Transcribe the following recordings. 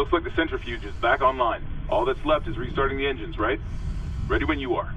Looks like the centrifuge is back online. All that's left is restarting the engines, right? Ready when you are.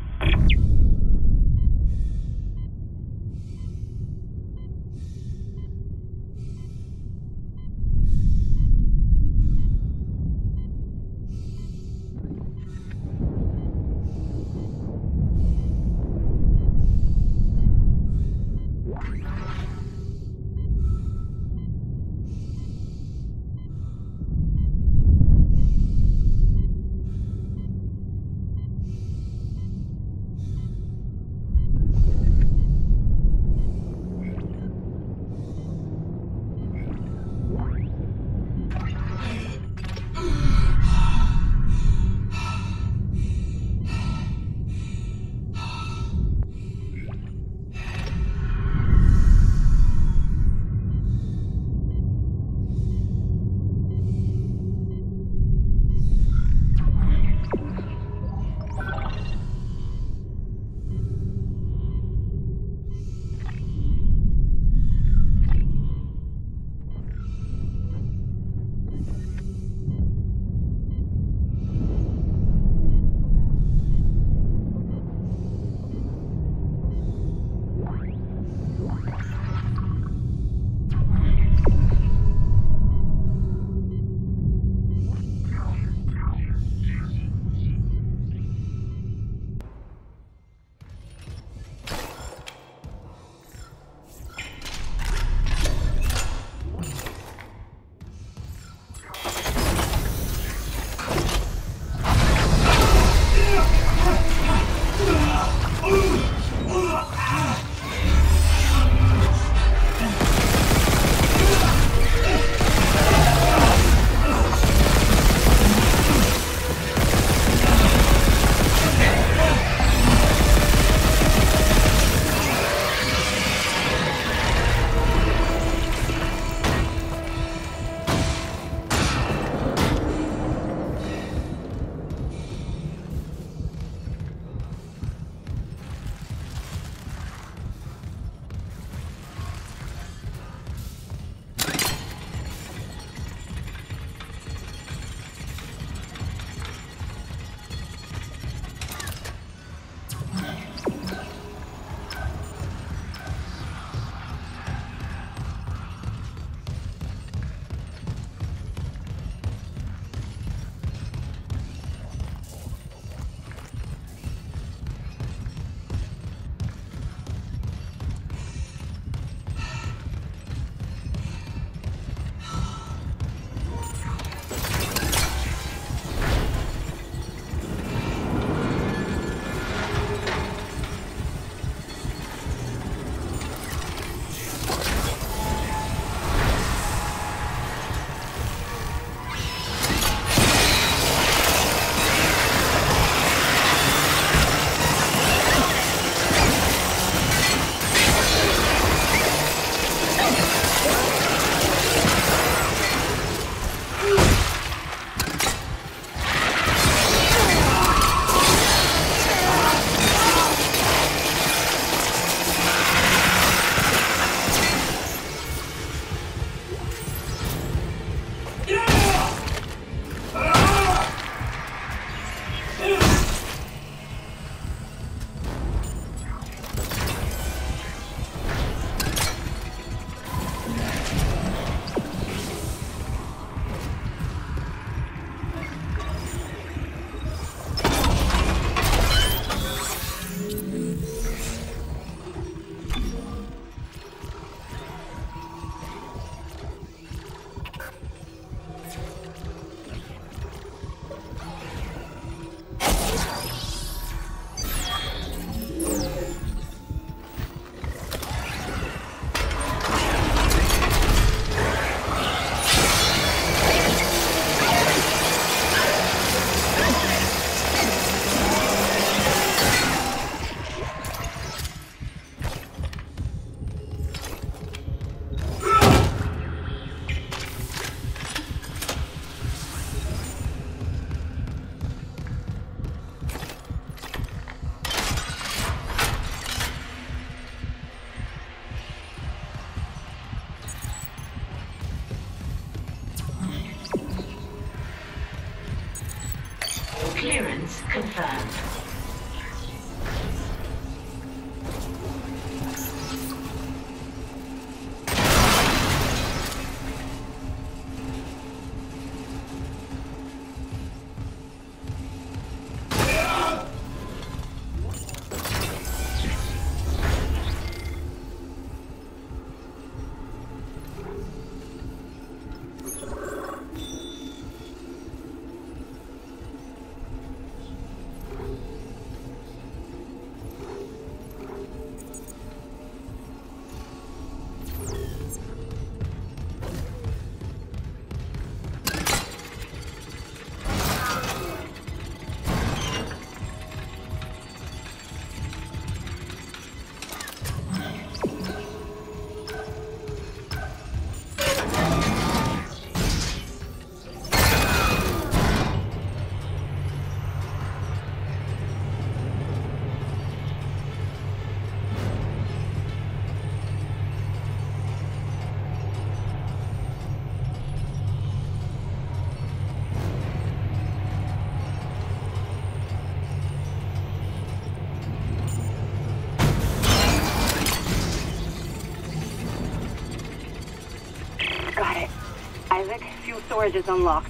Storage is unlocked.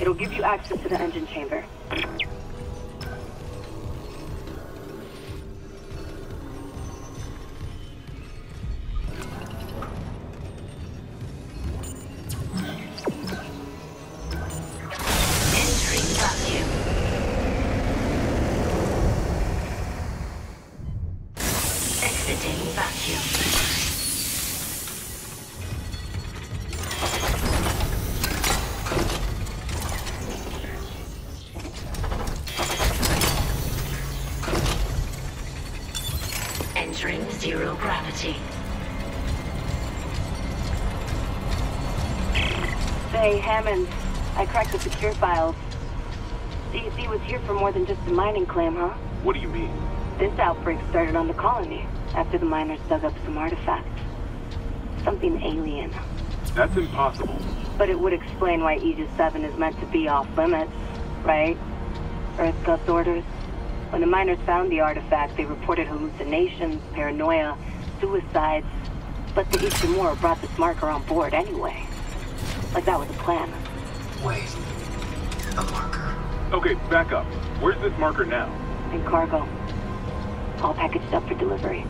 It'll give you access to the engine chamber. Hammond, I cracked the secure files. CEC was here for more than just a mining claim, huh? What do you mean? This outbreak started on the colony after the miners dug up some artifacts. Something alien. That's impossible. But it would explain why Aegis 7 is meant to be off limits, right? EarthGov orders. When the miners found the artifact, they reported hallucinations, paranoia, suicides. But the Ishimura brought this marker on board anyway. Like that was a plan. Wait. A marker. Okay, back up. Where's this marker now? In cargo. All packaged up for delivery.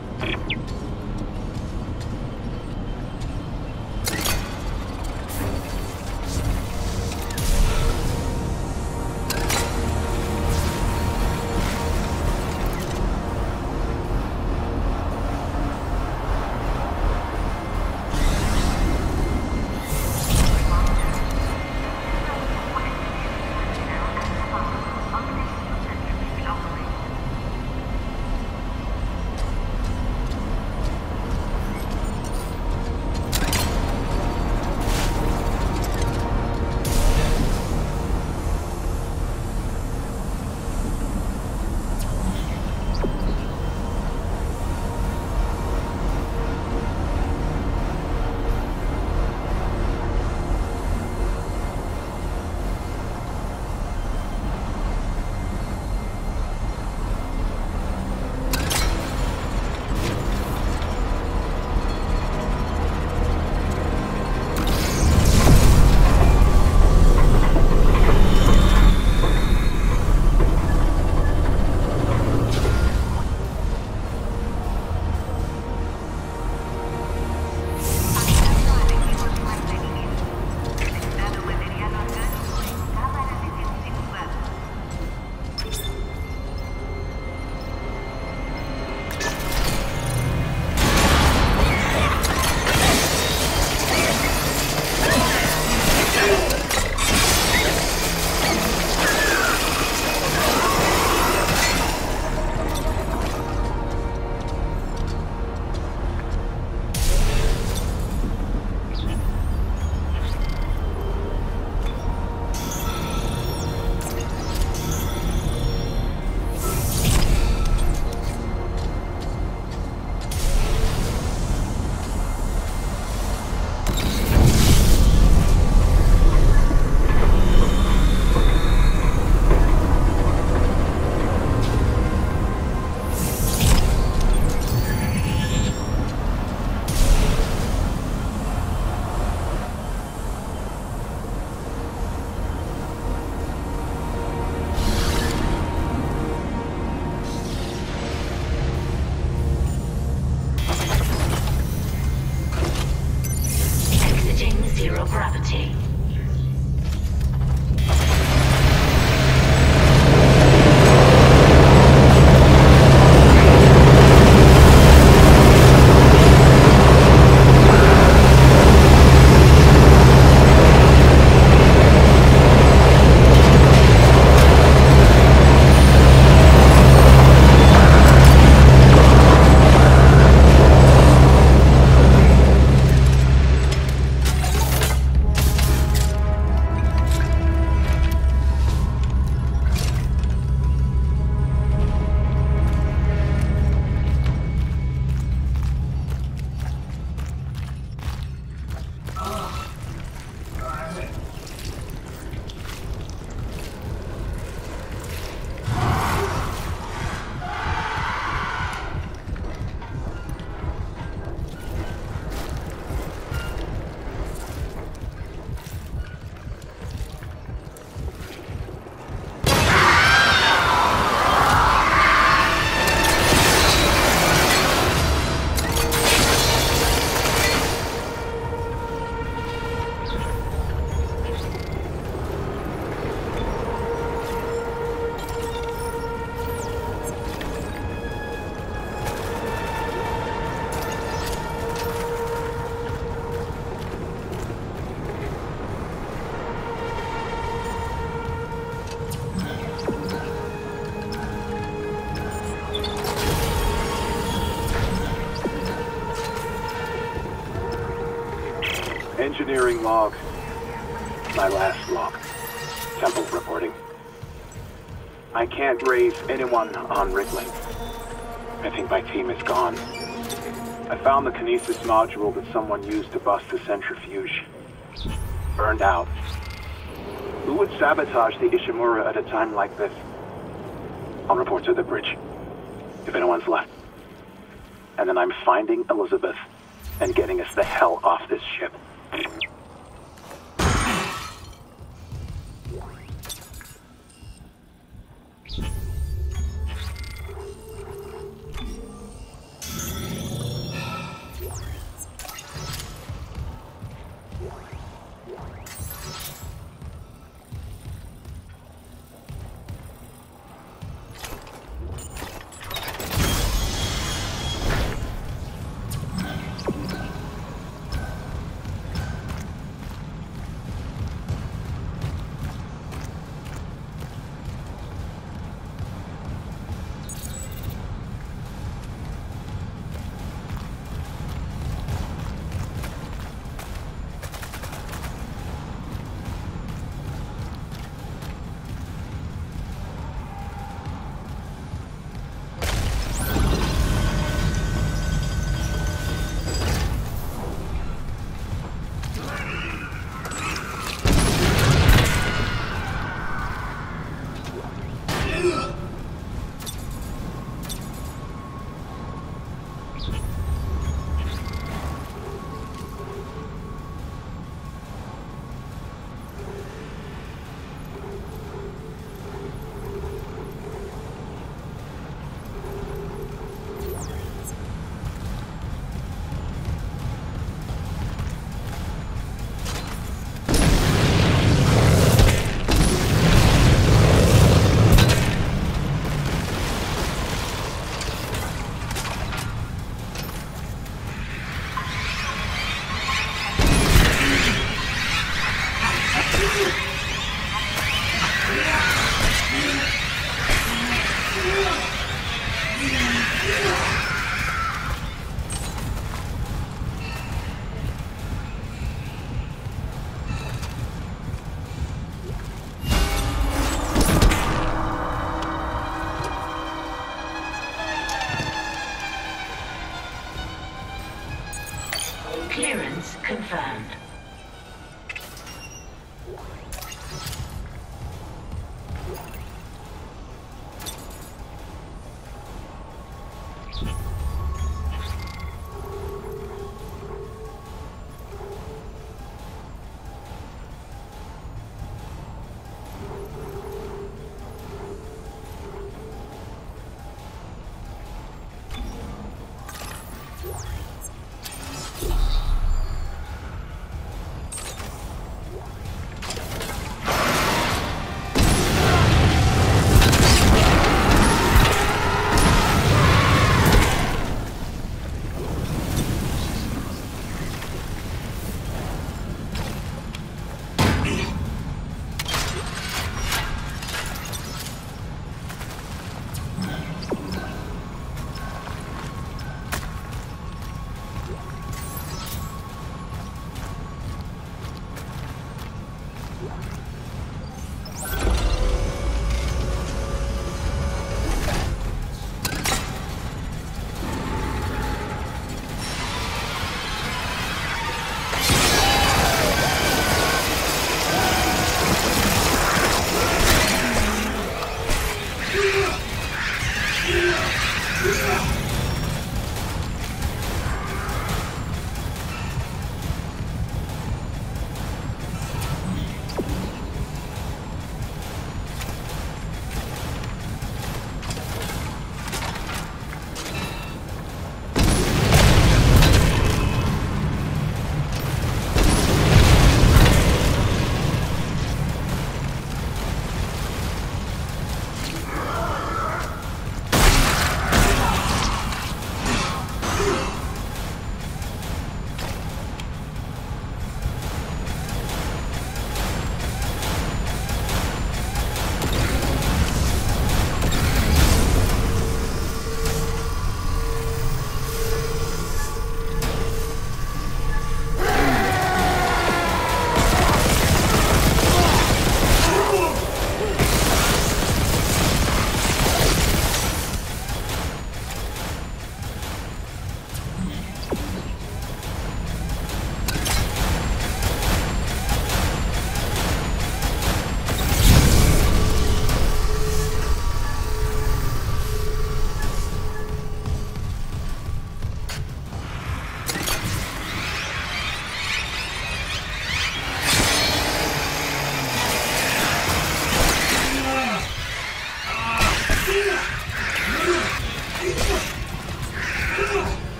Log. My last log. Temple reporting. I can't raise anyone on Rickling. I think my team is gone. I found the kinesis module that someone used to bust the centrifuge. Burned out. Who would sabotage the Ishimura at a time like this? I'll report to the bridge. If anyone's left. And then I'm finding Elizabeth and getting us the hell off this ship. Clearance confirmed.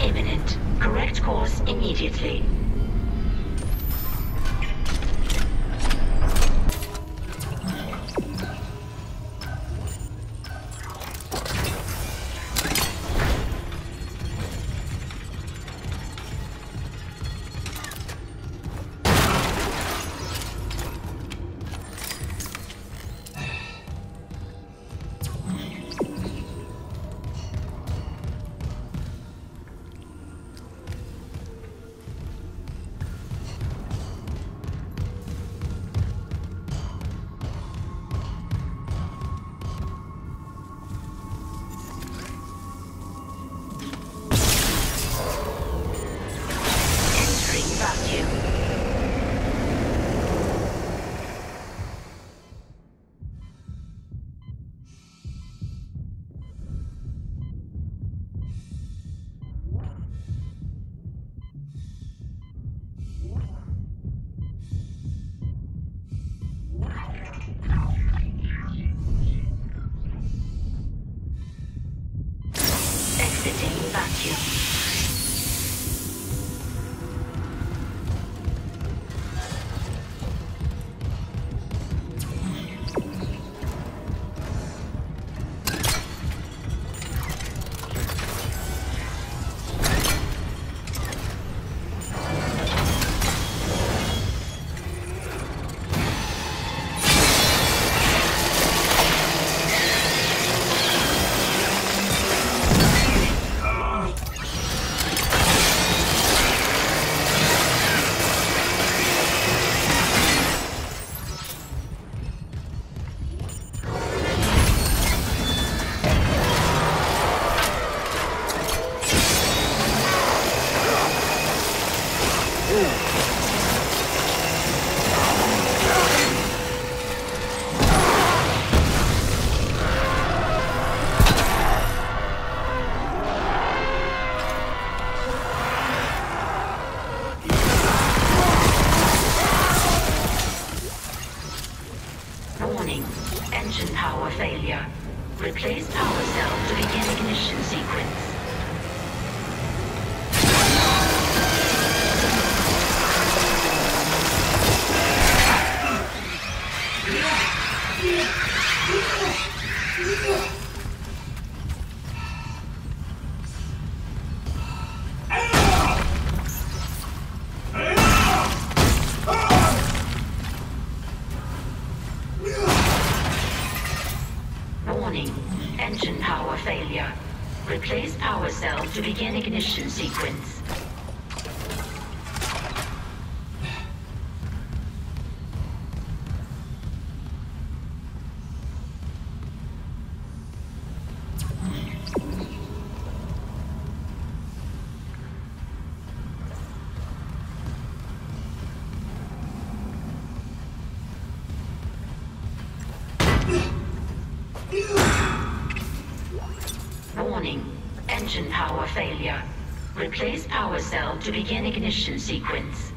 Imminent. Correct course immediately. mission sequence. engine power failure. Replace power cell to begin ignition sequence.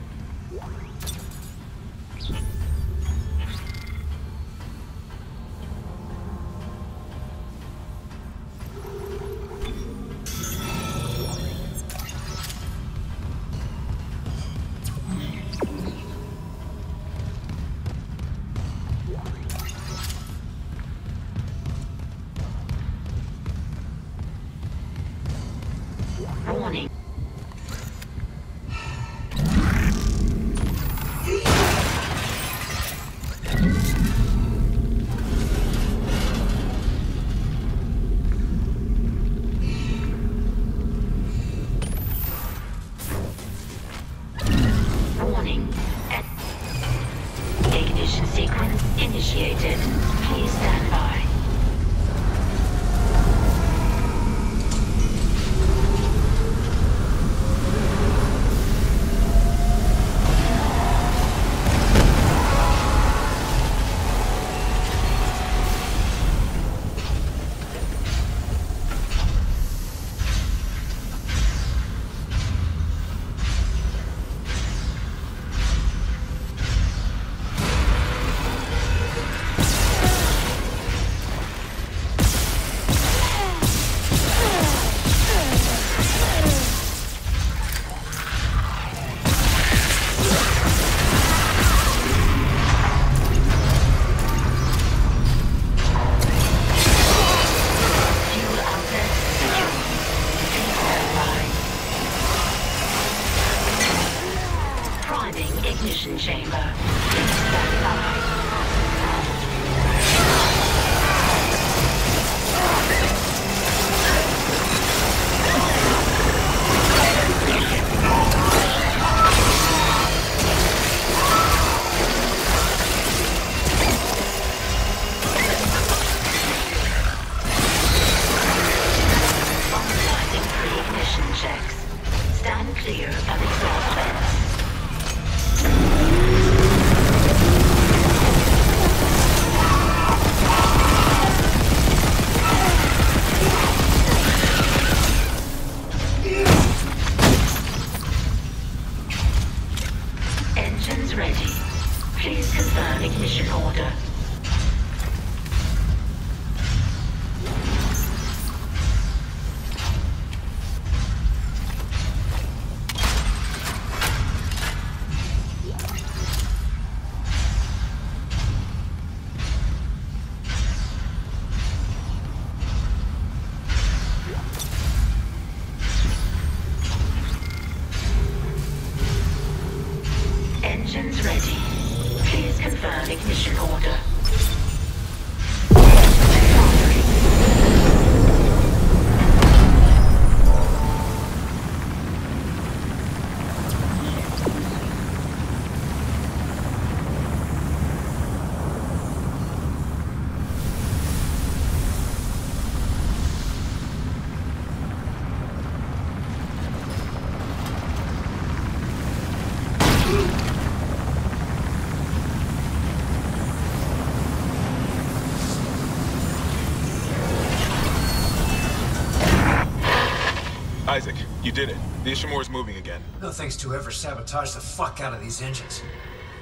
Ishimura's moving again. No thanks to ever sabotage the fuck out of these engines.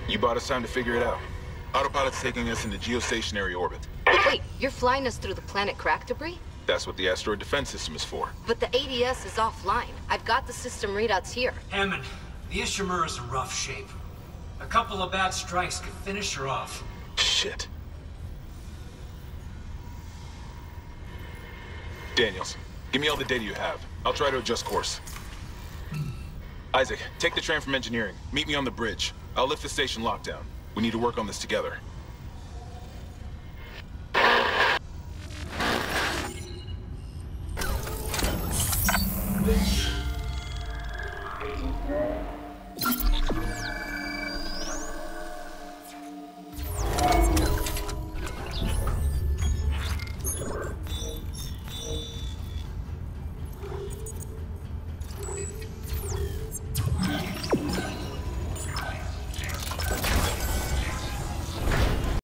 You bought us time to figure it out. Autopilot's taking us into geostationary orbit. Wait, you're flying us through the planet crack debris? That's what the asteroid defense system is for. But the ADS is offline. I've got the system readouts here. Hammond, the Ishimura's in rough shape. A couple of bad strikes could finish her off. Shit. Daniels, give me all the data you have. I'll try to adjust course. Isaac, take the train from engineering. Meet me on the bridge. I'll lift the station lockdown. We need to work on this together.